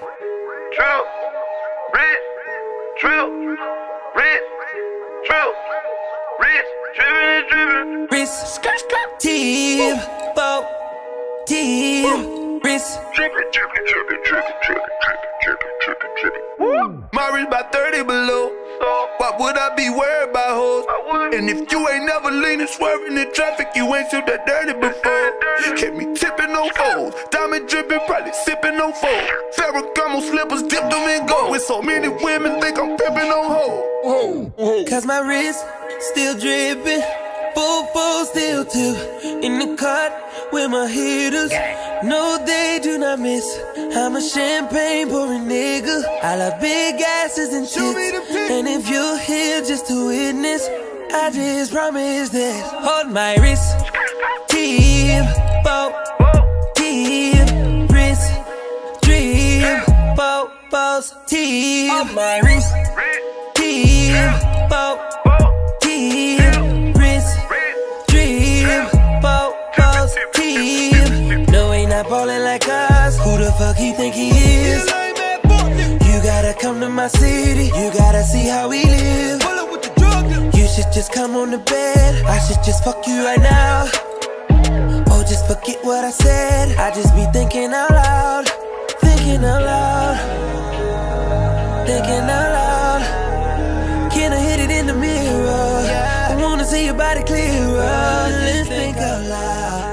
Trip, rich, trip, rich, trip, rich, drippin' and drippin'. Wrist, tip, boat, tip, wrist. Drippin', drippin', drippin', drippin', drippin', drippin', drippin', drippin', drippin'. My wrist about 30 below. So, Why would I be worried about hoes? And if you ain't never leaning, swerving in traffic, you ain't seen that dirty before. Kept me on foes, diamond dripping, probably sipping on foes. Ferragamo slippers dipped them in gold. With so many women, think I'm pimping on hoes. Cause my wrist still dripping. Full, full, still two. In the cut with my hitters. No, they do not miss. I'm a champagne pouring nigga. I love big asses and Show me the tits. And if you're here just to witness, I just promise this. Hold my wrist. Bows, tip. On my wrist. Bow, boat, tip, wrist, drip, bow, bows, tip. No, ain't not ballin' like us. Who the fuck he think he is? You gotta come to my city. You gotta see how we live. You should just come on the bed. I should just fuck you right now. Oh, just forget what I said. I just be thinking out loud. Thinking out loud. see your body clearer. Let's think out loud.